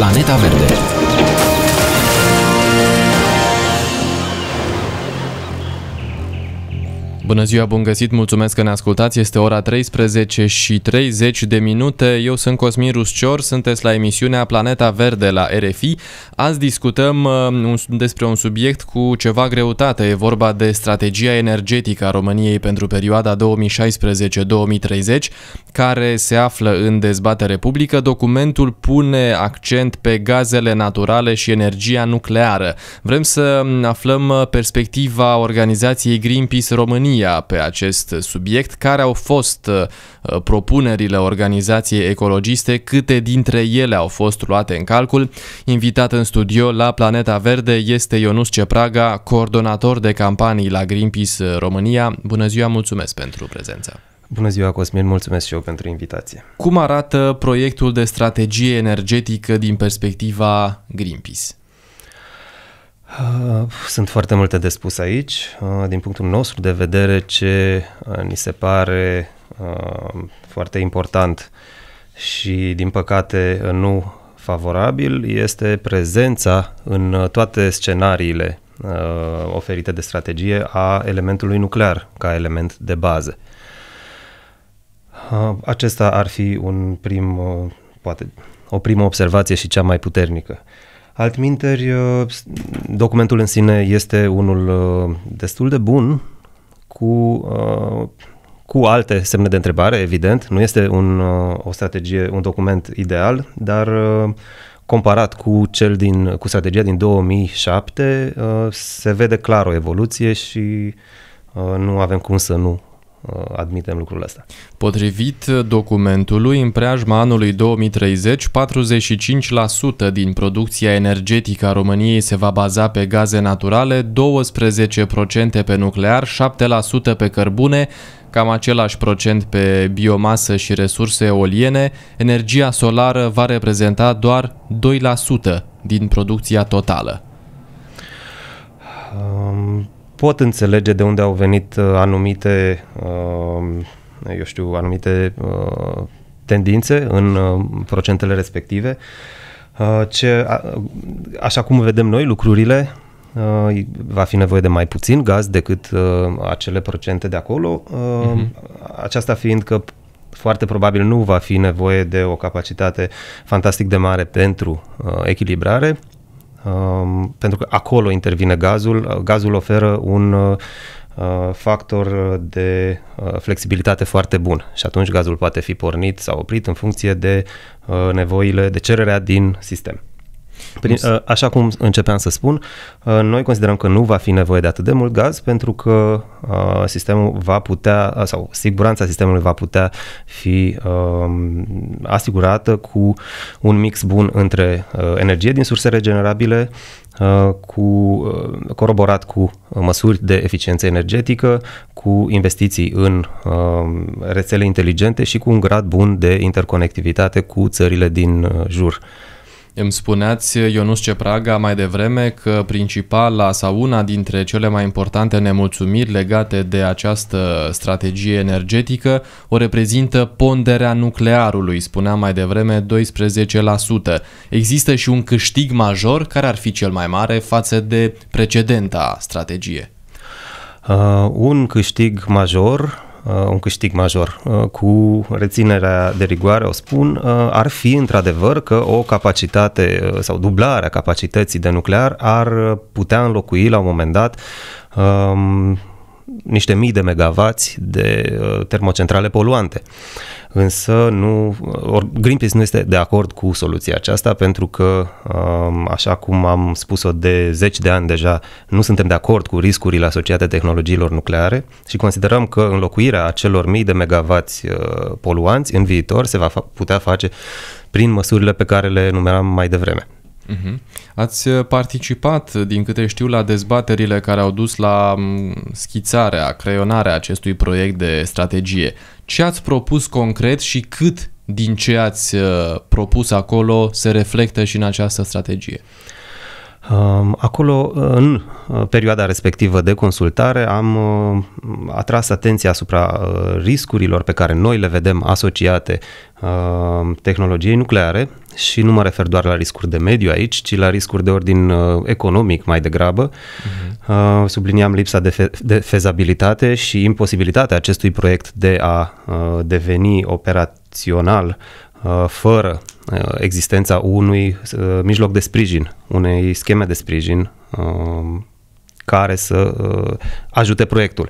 Planeta Verde Bună ziua, bun găsit, mulțumesc că ne ascultați. Este ora 13 și 30 de minute. Eu sunt Cosmin Ruscior, sunteți la emisiunea Planeta Verde la RFI. Azi discutăm uh, despre un subiect cu ceva greutate. E vorba de strategia energetică a României pentru perioada 2016-2030, care se află în dezbatere publică. Documentul pune accent pe gazele naturale și energia nucleară. Vrem să aflăm uh, perspectiva organizației Greenpeace România România pe acest subiect, care au fost uh, propunerile organizației ecologiste, câte dintre ele au fost luate în calcul. Invitat în studio la Planeta Verde este Ionus Cepraga, coordonator de campanii la Greenpeace România. Bună ziua, mulțumesc pentru prezența! Bună ziua, Cosmin, mulțumesc și eu pentru invitație. Cum arată proiectul de strategie energetică din perspectiva Greenpeace? Uh, sunt foarte multe de spus aici. Uh, din punctul nostru de vedere, ce uh, ni se pare foarte important și, din păcate, nu favorabil este prezența în toate scenariile oferite de strategie a elementului nuclear ca element de bază. Acesta ar fi un prim, poate, o primă observație și cea mai puternică. Altminteri, uh, documentul în sine este unul uh, destul de bun, cu, uh, cu alte semne de întrebare, evident. Nu este un, o strategie, un document ideal, dar comparat cu cel din, cu strategia din 2007, se vede clar o evoluție și nu avem cum să nu Uh, admitem lucrul ăsta. Potrivit documentului, în preajma anului 2030, 45% din producția energetică a României se va baza pe gaze naturale, 12% pe nuclear, 7% pe cărbune, cam același procent pe biomasă și resurse eoliene, energia solară va reprezenta doar 2% din producția totală. Um pot înțelege de unde au venit uh, anumite, uh, eu știu, anumite uh, tendințe în procentele respective. Ce, așa cum vedem noi lucrurile, va fi nevoie de mai puțin gaz decât acele procente de acolo. Uh-huh. Aceasta fiind că foarte probabil nu va fi nevoie de o capacitate fantastic de mare pentru echilibrare um, pentru că acolo intervine gazul. Gazul oferă un uh, factor de uh, flexibilitate foarte bun și atunci gazul poate fi pornit sau oprit în funcție de uh, nevoile, de cererea din sistem. Prin, uh, așa cum începeam să spun, uh, noi considerăm că nu va fi nevoie de atât de mult gaz pentru că uh, sistemul va putea, sau siguranța sistemului va putea fi um, asigurată cu un mix bun între energie din surse regenerabile, cu, coroborat cu măsuri de eficiență energetică, cu investiții în um, rețele inteligente și cu un grad bun de interconectivitate cu țările din jur. Îmi spuneați, Ionus Cepraga, mai devreme că principala sau una dintre cele mai importante nemulțumiri legate de această strategie energetică o reprezintă ponderea nuclearului, spuneam mai devreme 12%. Există și un câștig major, care ar fi cel mai mare față de precedenta strategie? Uh, un câștig major Uh, un câștig major. Uh, cu reținerea de rigoare, o spun, uh, ar fi într-adevăr că o capacitate sau dublarea capacității de nuclear ar putea înlocui la un moment dat um, niște mii de megavați de termocentrale poluante. Însă nu, Greenpeace nu este de acord cu soluția aceasta pentru că, um, așa cum am spus-o de zeci de ani deja, nu suntem de acord cu riscurile asociate tehnologiilor nucleare și considerăm că înlocuirea acelor mii de megavați uh, poluanți în viitor se va putea face prin măsurile pe care le numeram mai devreme. Uh-huh. Ați participat, din câte știu, la dezbaterile care au dus la schițarea, creionarea acestui proiect de strategie. Ce ați propus concret și cât din ce ați uh, propus acolo se reflectă și în această strategie? Um, acolo, în uh, perioada respectivă de consultare, am uh, atras atenția asupra riscurilor pe care noi le vedem asociate tehnologiei nucleare și nu mă refer doar la riscuri de mediu aici, ci la riscuri de ordin uh, economic mai degrabă. Uh-huh. Uh, subliniam lipsa de, fe- de fezabilitate și imposibilitatea acestui proiect de a uh, deveni operațional uh, fără uh, existența unui uh, mijloc de sprijin, unei scheme de sprijin uh, care să uh, ajute proiectul.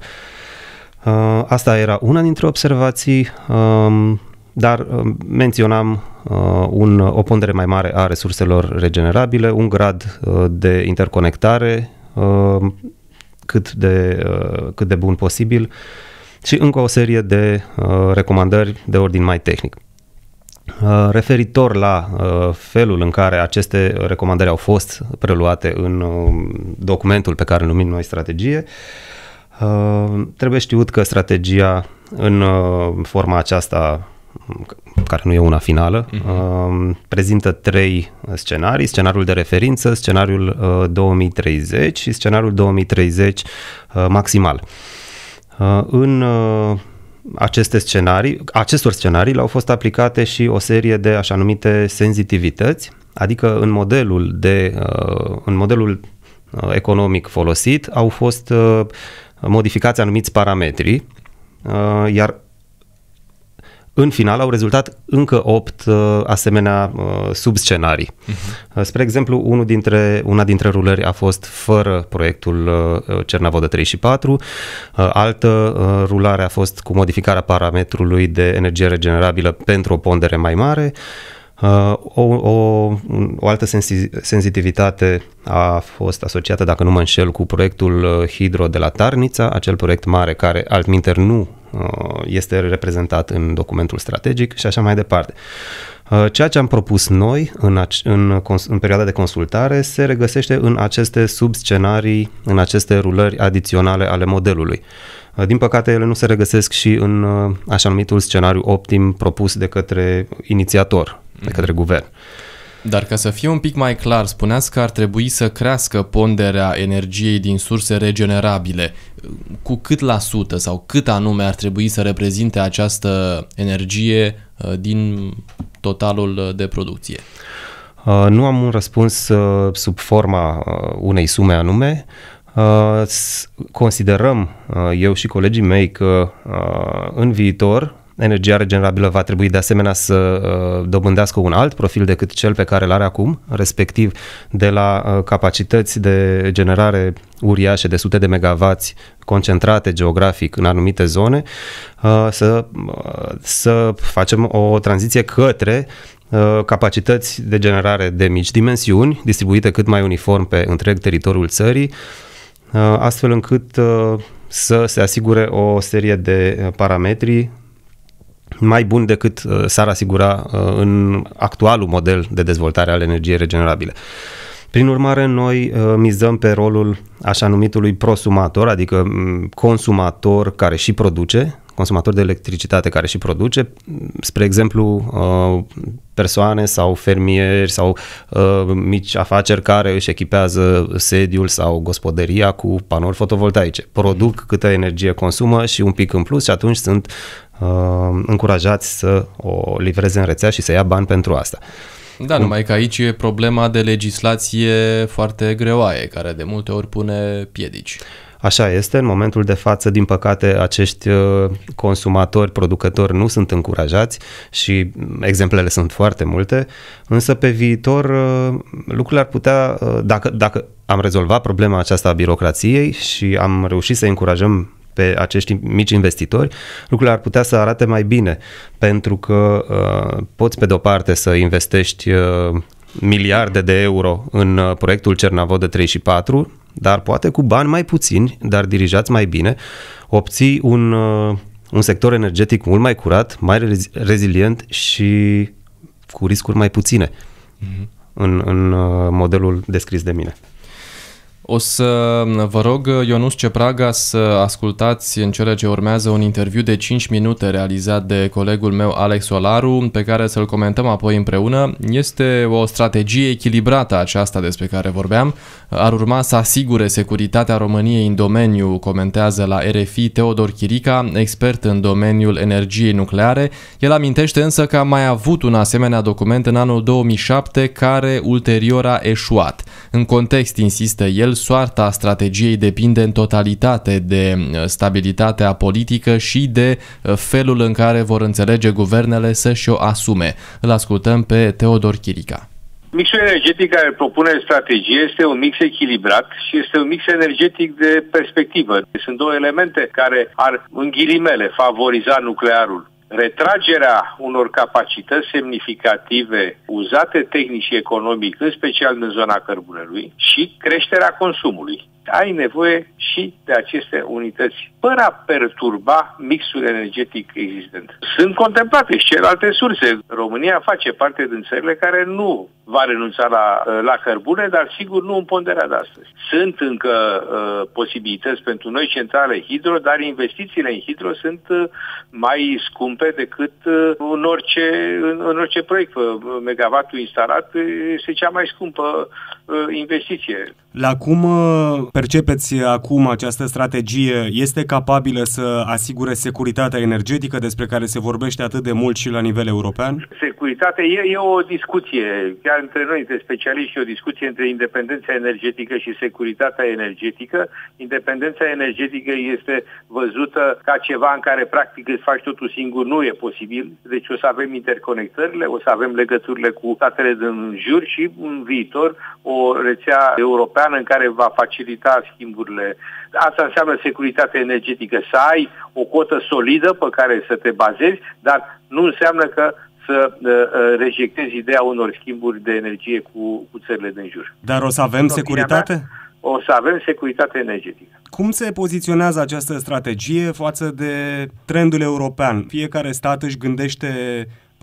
Uh, asta era una dintre observații. Uh, dar uh, menționam uh, un, o pondere mai mare a resurselor regenerabile, un grad uh, de interconectare uh, cât de, uh, cât de bun posibil și încă o serie de uh, recomandări de ordin mai tehnic. Uh, referitor la uh, felul în care aceste recomandări au fost preluate în uh, documentul pe care îl numim noi strategie, uh, trebuie știut că strategia în uh, forma aceasta care nu e una finală, uh-huh. prezintă trei scenarii, scenariul de referință, scenariul 2030 uh, și scenariul 2030 uh, maximal. Uh, în aceste scenarii, acestor scenarii le-au fost aplicate și o serie de așa numite sensitivități, adică în modelul de în modelul economic folosit au fost modificați anumiți parametri, iar în final au rezultat încă 8 uh, asemenea uh, subscenarii. Uh-huh. Spre exemplu, unul dintre, una dintre rulări a fost fără proiectul uh, Cernavodă 3 și 4, uh, altă uh, rulare a fost cu modificarea parametrului de energie regenerabilă pentru o pondere mai mare, Uh, o, o, o altă sensi- sensitivitate a fost asociată, dacă nu mă înșel, cu proiectul uh, Hidro de la Tarnița, acel proiect mare care altminter nu uh, este reprezentat în documentul strategic și așa mai departe. Ceea ce am propus noi în, în, în perioada de consultare se regăsește în aceste subscenarii, în aceste rulări adiționale ale modelului. Din păcate, ele nu se regăsesc și în așa numitul scenariu optim propus de către inițiator, de către guvern. Dar ca să fie un pic mai clar, spuneați că ar trebui să crească ponderea energiei din surse regenerabile. Cu cât la sută sau cât anume ar trebui să reprezinte această energie uh, din totalul de producție? Uh, nu am un răspuns uh, sub forma unei sume anume. Considerăm, eu și colegii mei, că în viitor energia regenerabilă va trebui de asemenea să uh, dobândească un alt profil decât cel pe care îl are acum, respectiv de la uh, capacități de generare uriașe de sute de megavați concentrate geografic în anumite zone, uh, să, să facem o tranziție către capacități de generare de mici dimensiuni, distribuite cât mai uniform pe întreg teritoriul țării, astfel încât să se asigure o serie de parametri mai bun decât uh, s-ar asigura uh, în actualul model de dezvoltare al energiei regenerabile. Prin urmare, noi uh, mizăm pe rolul așa numitului prosumator, adică mm, consumator care și produce, consumator de electricitate care și produce, spre exemplu, persoane sau fermieri sau mici afaceri care își echipează sediul sau gospodăria cu panouri fotovoltaice. Produc câtă energie consumă și un pic în plus și atunci sunt uh, încurajați să o livreze în rețea și să ia bani pentru asta. Da, Cum? numai că aici e problema de legislație foarte greoaie, care de multe ori pune piedici. Așa este, în momentul de față, din păcate, acești uh, consumatori, producători nu sunt încurajați și exemplele sunt foarte multe, însă pe viitor uh, lucrurile ar putea, uh, dacă, dacă am rezolvat problema aceasta a birocrației și am reușit să încurajăm pe acești mici investitori, lucrurile ar putea să arate mai bine, pentru că uh, poți pe de-o parte să investești uh, miliarde de euro în uh, proiectul Cernavodă 3 și 4, dar poate cu bani mai puțini, dar dirijați mai bine, obții un, uh, un sector energetic mult mai curat, mai rezi- rezilient și cu riscuri mai puține mm-hmm. în, în uh, modelul descris de mine. O să vă rog, Ionus Cepraga, să ascultați în cele ce urmează un interviu de 5 minute realizat de colegul meu Alex Solaru, pe care să-l comentăm apoi împreună. Este o strategie echilibrată aceasta despre care vorbeam. Ar urma să asigure securitatea României în domeniu, comentează la RFI Teodor Chirica, expert în domeniul energiei nucleare. El amintește însă că a mai avut un asemenea document în anul 2007 care ulterior a eșuat. În context, insistă el, soarta strategiei depinde în totalitate de uh, stabilitatea politică și de uh, felul în care vor înțelege guvernele să-și o asume. Îl ascultăm pe Teodor Chirica. Mixul energetic care propune strategie este un mix echilibrat și este un mix energetic de perspectivă. Sunt două elemente care ar, în ghilimele, favoriza nuclearul retragerea unor capacități semnificative uzate tehnic și economic, în special în zona cărbunelui, și creșterea consumului ai nevoie și de aceste unități, fără a perturba mixul energetic existent. Sunt contemplate și celelalte surse. România face parte din țările care nu va renunța la, la cărbune, dar sigur nu în ponderea de astăzi. Sunt încă uh, posibilități pentru noi centrale hidro, dar investițiile în hidro sunt uh, mai scumpe decât uh, în, orice, în, în orice proiect. Megavatul instalat este cea mai scumpă uh, investiție. La cum uh, percepeți acum această strategie? Este capabilă să asigure securitatea energetică despre care se vorbește atât de mult și la nivel european? Securitate e, e o discuție, chiar între noi, între specialiști, o discuție între independența energetică și securitatea energetică. Independența energetică este văzută ca ceva în care practic îți faci totul singur, nu e posibil. Deci o să avem interconectările, o să avem legăturile cu statele din jur și în viitor o rețea europeană europeană în care va facilita schimburile. Asta înseamnă securitate energetică, să ai o cotă solidă pe care să te bazezi, dar nu înseamnă că să uh, uh rejectezi ideea unor schimburi de energie cu, cu țările din jur. Dar o să avem securitate? Mea, o să avem securitate energetică. Cum se poziționează această strategie față de trendul european? Fiecare stat își gândește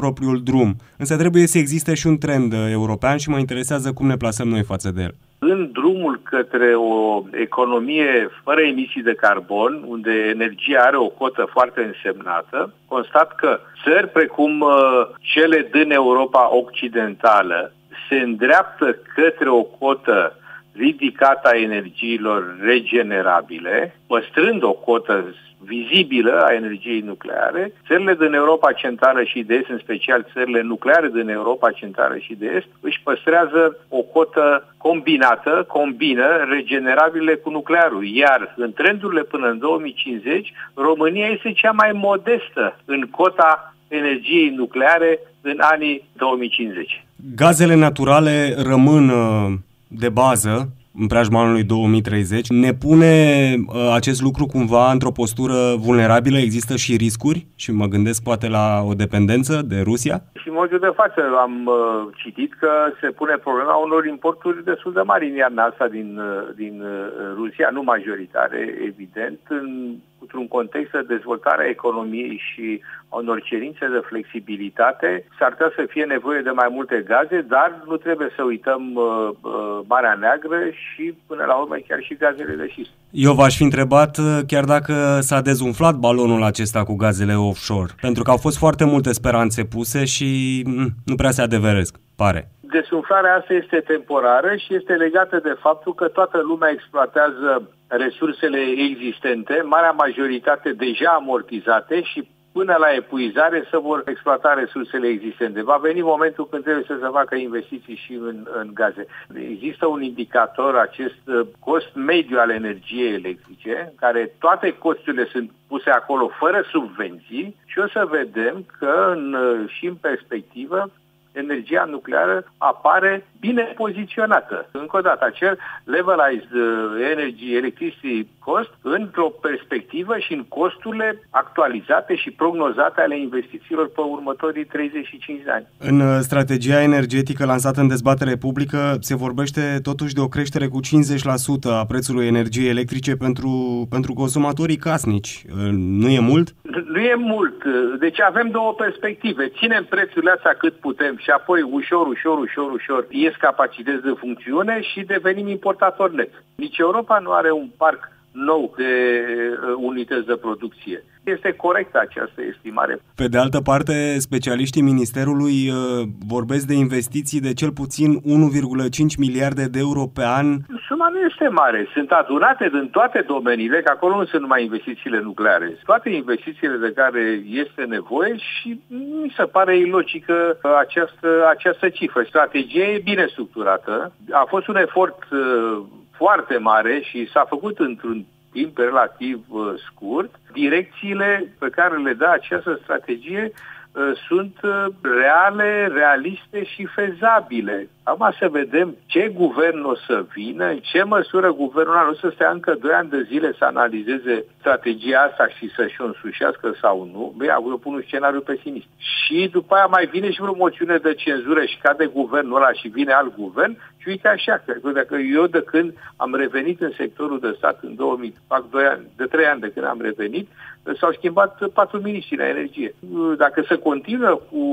propriul drum, însă trebuie să existe și un trend european și mă interesează cum ne plasăm noi față de el. În drumul către o economie fără emisii de carbon, unde energia are o cotă foarte însemnată, constat că țări precum uh, cele din Europa Occidentală se îndreaptă către o cotă ridicată a energiilor regenerabile, păstrând o cotă vizibilă a energiei nucleare. Țările din Europa Centrală și de Est, în special țările nucleare din Europa Centrală și de Est, își păstrează o cotă combinată, combină regenerabile cu nuclearul. Iar în trendurile până în 2050, România este cea mai modestă în cota energiei nucleare în anii 2050. Gazele naturale rămân uh, de bază în preajma anului 2030. Ne pune uh, acest lucru cumva într-o postură vulnerabilă? Există și riscuri? Și mă gândesc poate la o dependență de Rusia? Și în modul de față am uh, citit că se pune problema unor importuri destul de mari în iarna asta din, uh, din uh, Rusia, nu majoritare, evident, în într-un context de dezvoltare a economiei și a unor cerințe de flexibilitate, s-ar putea să fie nevoie de mai multe gaze, dar nu trebuie să uităm uh, uh, Marea Neagră și, până la urmă, chiar și gazele de șist. Eu v-aș fi întrebat uh, chiar dacă s-a dezumflat balonul acesta cu gazele offshore, pentru că au fost foarte multe speranțe puse și mm, nu prea se adeveresc, pare. Desumflarea asta este temporară și este legată de faptul că toată lumea exploatează resursele existente, marea majoritate deja amortizate și până la epuizare să vor exploata resursele existente. Va veni momentul când trebuie să se facă investiții și în, în gaze. Există un indicator, acest uh, cost mediu al energiei electrice, în care toate costurile sunt puse acolo fără subvenții și o să vedem că în, uh, și în perspectivă energia nucleară apare bine poziționată. Încă o dată, acel levelized uh, energy electricity cost într-o perspectivă și în costurile actualizate și prognozate ale investițiilor pe următorii 35 de ani. În uh, strategia energetică lansată în dezbatere publică se vorbește totuși de o creștere cu 50% a prețului energiei electrice pentru, pentru consumatorii casnici. Uh, nu e mult? Nu e mult. Deci avem două perspective. Ținem prețurile astea cât putem și apoi ușor, ușor, ușor, ușor ies capacități de funcțiune și devenim importatori net. Nici Europa nu are un parc nou de uh, unități de producție. Este corectă această estimare. Pe de altă parte, specialiștii Ministerului uh, vorbesc de investiții de cel puțin 1,5 miliarde de euro pe an. Suma nu este mare. Sunt adunate din toate domeniile, că acolo nu sunt numai investițiile nucleare. Toate investițiile de care este nevoie și mi se pare ilogică această, această cifră. Strategia e bine structurată. A fost un efort uh, foarte mare și s-a făcut într-un timp relativ uh, scurt. Direcțiile pe care le dă această strategie uh, sunt uh, reale, realiste și fezabile. Acum să vedem ce guvern o să vină, în ce măsură guvernul o să stea încă 2 ani de zile să analizeze strategia asta și să-și o însușească sau nu. Băi, eu pun un scenariu pesimist. Și după aia mai vine și vreo moțiune de cenzură și cade guvernul ăla și vine alt guvern și uite așa, că dacă eu de când am revenit în sectorul de stat în 2000, fac 2 ani, de 3 ani de când am revenit, s-au schimbat patru miniștri la energie. Dacă se continuă cu,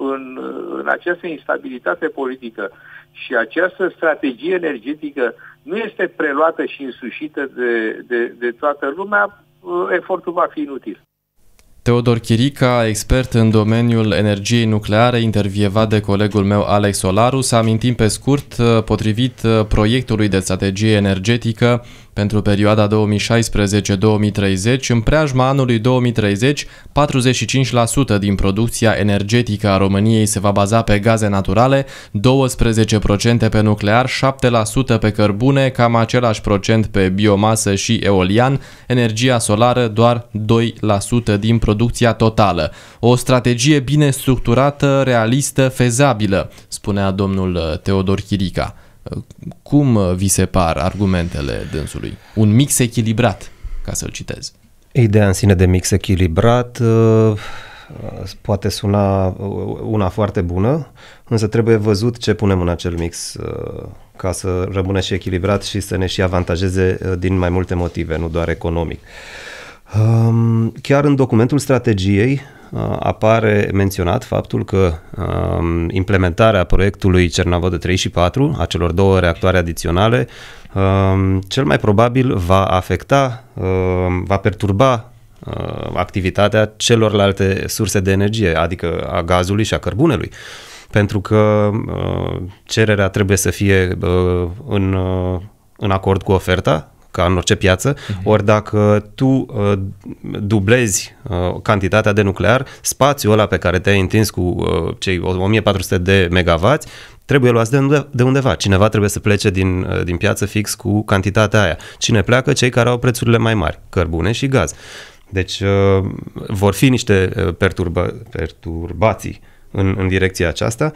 în, în această instabilitate politică și această strategie energetică nu este preluată și însușită de, de, de toată lumea, efortul va fi inutil. Teodor Chirica, expert în domeniul energiei nucleare, intervievat de colegul meu Alex Solaru, să amintim pe scurt, potrivit proiectului de strategie energetică, pentru perioada 2016-2030, în preajma anului 2030, 45% din producția energetică a României se va baza pe gaze naturale, 12% pe nuclear, 7% pe cărbune, cam același procent pe biomasă și eolian, energia solară doar 2% din producția totală. O strategie bine structurată, realistă, fezabilă, spunea domnul Teodor Chirica. Cum uh, vi se par argumentele dânsului? Un mix echilibrat, ca să-l citez. Ideea în sine de mix echilibrat uh, poate suna uh, una foarte bună, însă trebuie văzut ce punem în acel mix ca să rămână și echilibrat și să ne și avantajeze din mai multe motive, nu doar economic. Um, chiar în documentul strategiei Uh, apare menționat faptul că um, implementarea proiectului Cernavodă 3 și 4, a celor două reactoare adiționale, um, cel mai probabil va afecta, um, va perturba uh, activitatea celorlalte surse de energie, adică a gazului și a cărbunelui. Pentru că uh, cererea trebuie să fie uh, în, uh, în acord cu oferta, ca în orice piață, uh-huh. ori dacă tu uh, dublezi uh, cantitatea de nuclear, spațiul ăla pe care te-ai întins cu uh, cei 1400 de megawatts, trebuie luați de, unde, de undeva. Cineva trebuie să plece din, uh, din piață fix cu cantitatea aia. Cine pleacă? Cei care au prețurile mai mari, cărbune și gaz. Deci uh, vor fi niște uh, perturba, perturbații în, în direcția aceasta.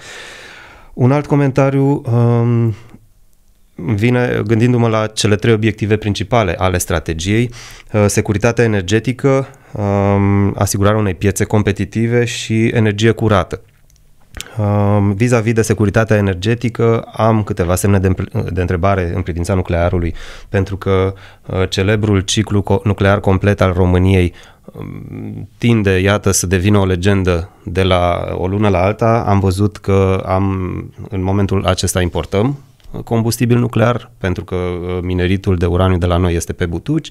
Un alt comentariu, um, vine gândindu-mă la cele trei obiective principale ale strategiei, uh, securitatea energetică, um, asigurarea unei piețe competitive și energie curată. Um, vis-a-vis de securitatea energetică, am câteva semne de, de întrebare în privința nuclearului, pentru că uh, celebrul ciclu nuclear complet al României um, tinde, iată, să devină o legendă de la o lună la alta. Am văzut că am, în momentul acesta importăm combustibil nuclear, pentru că uh, mineritul de uraniu de la noi este pe butuci.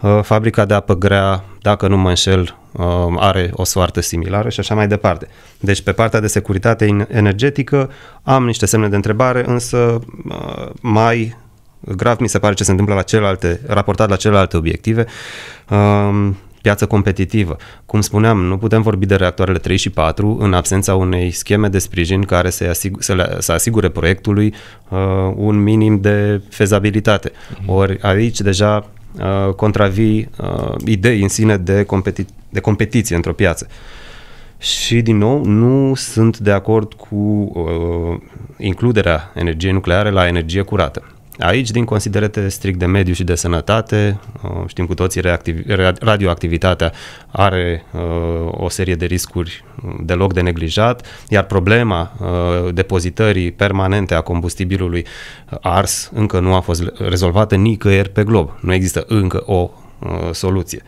Uh, fabrica de apă grea, dacă nu mă înșel, uh, are o soartă similară și așa mai departe. Deci pe partea de securitate energetică am niște semne de întrebare, însă mai grav mi se pare ce se întâmplă la celelalte, raportat la celelalte obiective piață competitivă. Cum spuneam, nu putem vorbi de reactoarele 3 și 4 în absența unei scheme de sprijin care să, asigur, să, le, să asigure proiectului uh, un minim de fezabilitate. Mm-hmm. Ori aici deja uh, contravii uh, idei în sine de, competi- de competiție într-o piață. Și, din nou, nu sunt de acord cu uh, includerea energiei nucleare la energie curată. Aici, din considerate strict de mediu și de sănătate, uh, știm cu toții, radioactivitatea are uh, o serie de riscuri deloc de neglijat, iar problema uh, depozitării permanente a combustibilului ars încă nu a fost rezolvată nicăieri pe glob. Nu există încă o soluție.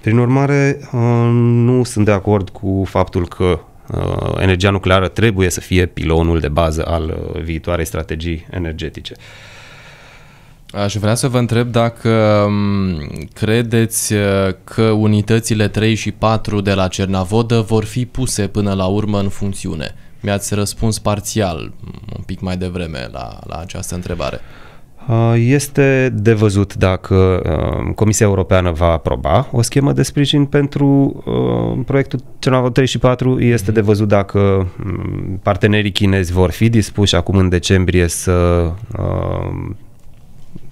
Prin urmare, nu sunt de acord cu faptul că energia nucleară trebuie să fie pilonul de bază al viitoarei strategii energetice. Aș vrea să vă întreb dacă credeți uh, că unitățile 3 și 4 de la Cernavodă vor fi puse până la urmă în funcțiune. Mi-ați răspuns parțial un pic mai devreme la, la această întrebare. Uh, este de văzut dacă uh, Comisia Europeană va aproba o schemă de sprijin pentru proiectul Cernavodă 3 și 4. Este de văzut dacă mm, partenerii chinezi vor fi dispuși acum în decembrie să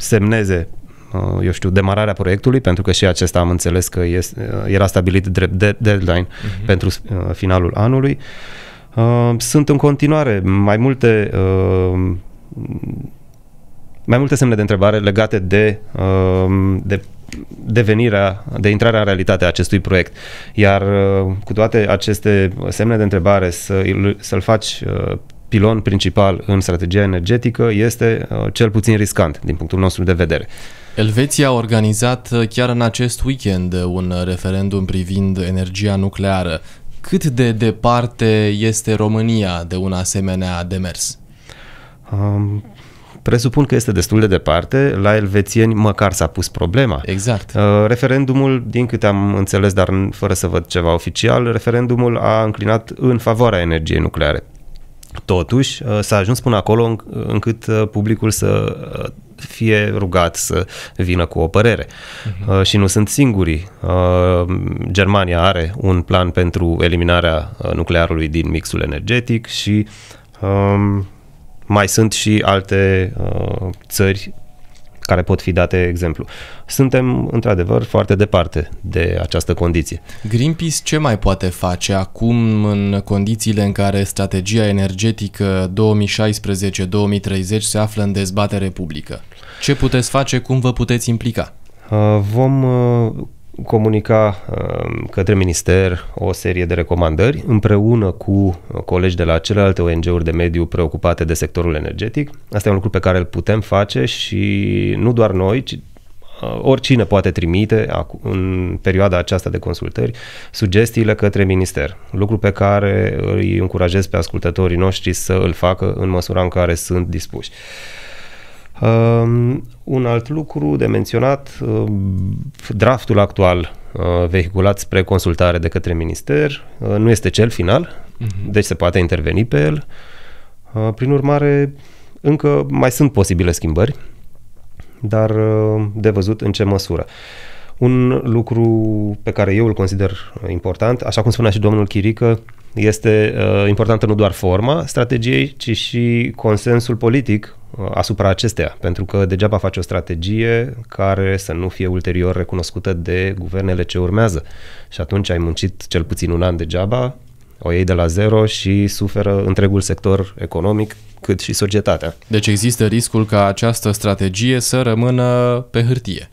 semneze uh, eu știu, demararea proiectului, pentru că și acesta am înțeles că este, uh, era stabilit drept de, deadline uh-huh. pentru uh, finalul anului. Sunt în continuare mai multe mai multe semne de întrebare legate de, de devenirea, de intrarea în realitate a acestui proiect. Iar cu toate aceste semne de întrebare să, să-l faci pilon principal în strategia energetică este uh, cel puțin riscant din punctul nostru de vedere. Elveția a organizat uh, chiar în acest weekend un referendum privind energia nucleară. Cât de departe este România de un asemenea demers? Um, presupun că este destul de departe. La elvețieni măcar s-a pus problema. Exact. Uh, referendumul, din câte am înțeles, dar fără să văd ceva oficial, referendumul a înclinat în favoarea energiei nucleare. Totuși, uh, s-a ajuns până acolo încât uh, publicul să uh, fie rugat să vină cu o părere. Uh-huh. Și nu sunt singurii. Germania are un plan pentru eliminarea nuclearului din mixul energetic și um, mai sunt și alte țări care pot fi date exemplu. Suntem, într-adevăr, foarte departe de această condiție. Greenpeace ce mai poate face acum în condițiile în care strategia energetică 2016-2030 se află în dezbatere publică? Ce puteți face? Cum vă puteți implica? Uh, vom uh, comunica um, către minister o serie de recomandări împreună cu colegi de la celelalte ONG-uri de mediu preocupate de sectorul energetic. Asta e un lucru pe care îl putem face și nu doar noi, ci uh, oricine poate trimite în perioada aceasta de consultări sugestiile către minister, lucru pe care îi încurajez pe ascultătorii noștri să îl facă în măsura în care sunt dispuși. Um, un alt lucru de menționat, uh, draftul actual uh, vehiculat spre consultare de către minister uh, nu este cel final, uh-huh. deci se poate interveni pe el. Uh, prin urmare, încă mai sunt posibile schimbări, dar uh, de văzut în ce măsură. Un lucru pe care eu îl consider important, așa cum spunea și domnul Chirică, este uh, importantă nu doar forma strategiei, ci și consensul politic uh, asupra acesteia, pentru că degeaba faci o strategie care să nu fie ulterior recunoscută de guvernele ce urmează. Și atunci ai muncit cel puțin un an degeaba, o iei de la zero și suferă întregul sector economic, cât și societatea. Deci există riscul ca această strategie să rămână pe hârtie.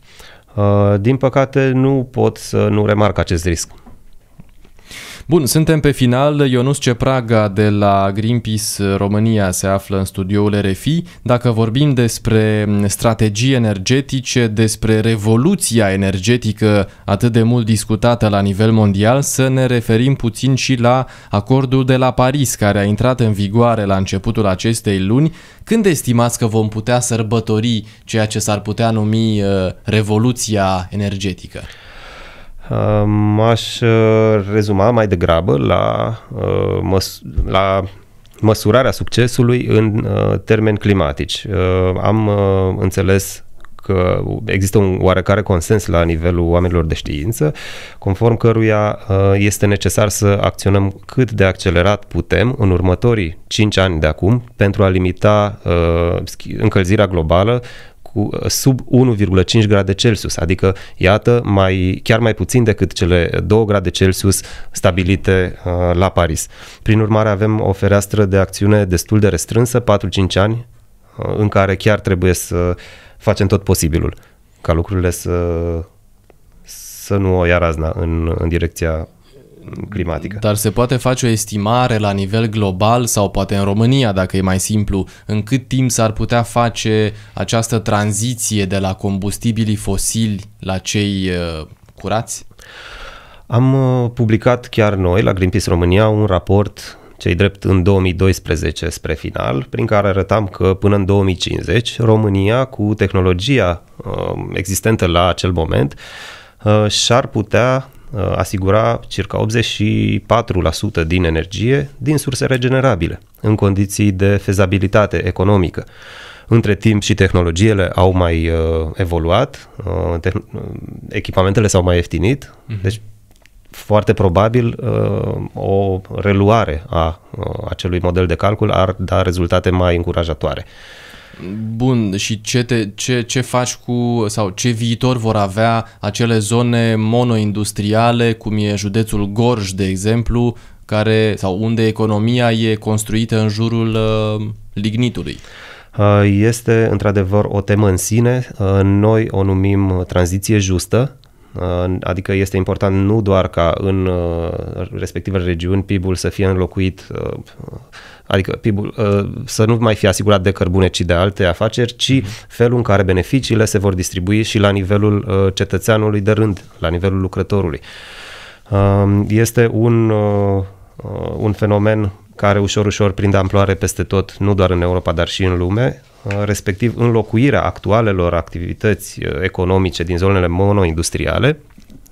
Uh, din păcate, nu pot să nu remarc acest risc. Bun, suntem pe final. Ionus Cepraga de la Greenpeace România se află în studioul RFI. Dacă vorbim despre strategii energetice, despre revoluția energetică atât de mult discutată la nivel mondial, să ne referim puțin și la acordul de la Paris, care a intrat în vigoare la începutul acestei luni. Când estimați că vom putea sărbători ceea ce s-ar putea numi uh, revoluția energetică? M-aș uh, rezuma mai degrabă la, uh, măs- la măsurarea succesului în uh, termeni climatici. Am înțeles că există un oarecare consens la nivelul oamenilor de știință, conform căruia este necesar să acționăm cât de accelerat putem în următorii 5 ani de acum pentru a limita încălzirea globală cu uh, sub 1,5 grade Celsius, adică iată mai, chiar mai puțin decât cele 2 grade Celsius stabilite uh, la Paris. Prin urmare avem o fereastră de acțiune destul de restrânsă, 4-5 ani, în care chiar trebuie să facem tot posibilul ca lucrurile să, să nu o ia razna în, în direcția climatică. Dar se poate face o estimare la nivel global sau poate în România, dacă e mai simplu, în cât timp s-ar putea face această tranziție de la combustibilii fosili la cei uh, curați? Am uh, publicat chiar noi la Greenpeace România un raport cei drept în 2012 spre final, prin care arătam că până în 2050 România, cu tehnologia uh, existentă la acel moment, uh, și-ar putea uh, asigura circa 84% din energie din surse regenerabile, în condiții de fezabilitate economică. Între timp și tehnologiile au mai uh, evoluat, uh, te- echipamentele s-au mai ieftinit, uh-huh. deci foarte probabil uh, o reluare a uh, acelui model de calcul ar da rezultate mai încurajatoare. Bun, și ce, te, ce, ce faci cu, sau ce viitor vor avea acele zone monoindustriale, cum e județul Gorj, de exemplu, care, sau unde economia e construită în jurul uh, lignitului? Este într-adevăr o temă în sine. Noi o numim tranziție justă, Adică este important nu doar ca în uh, respectivele regiuni PIB-ul să fie înlocuit, uh, adică PIB-ul uh, să nu mai fie asigurat de cărbune, ci de alte afaceri, ci mhm. felul în care beneficiile se vor distribui și la nivelul cetățeanului de rând, la nivelul lucrătorului. Um, este un, un fenomen care ușor, ușor prinde amploare peste tot, nu doar în Europa, dar și în lume. Uh, respectiv înlocuirea actualelor activități uh, economice din zonele monoindustriale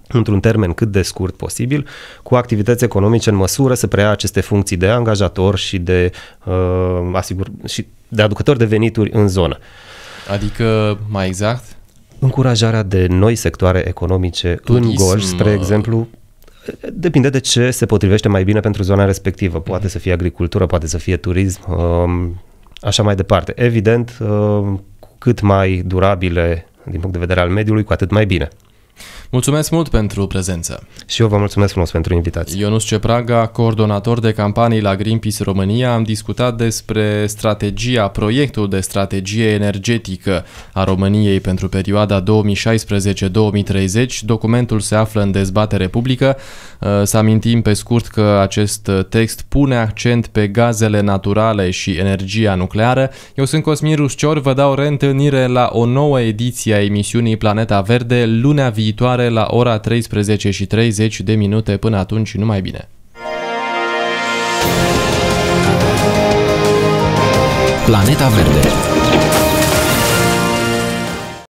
într-un termen cât de scurt posibil, cu activități economice în măsură să preia aceste funcții de angajator și de, uh, asigur, și de aducător de venituri în zonă. Adică, mai exact? Încurajarea de noi sectoare economice Turism, în Gorj, spre exemplu, depinde de ce se potrivește mai bine pentru zona respectivă. Poate să fie agricultură, poate să fie turism, um, așa mai departe. Evident, uh, cu cât mai durabile din punct de vedere al mediului, cu atât mai bine. Mulțumesc mult pentru prezență. Și eu vă mulțumesc frumos pentru invitație. Ionus Cepraga, coordonator de campanii la Greenpeace România, am discutat despre strategia, proiectul de strategie energetică a României pentru perioada 2016-2030. Documentul se află în dezbatere publică. Uh, să amintim pe scurt că acest text pune accent pe gazele naturale și energia nucleară. Eu sunt Cosmin Ruscior, vă dau reîntâlnire la o nouă ediție a emisiunii Planeta Verde lunea viitoare la ora 13 și 30 de minute. Până atunci, numai bine! Planeta Verde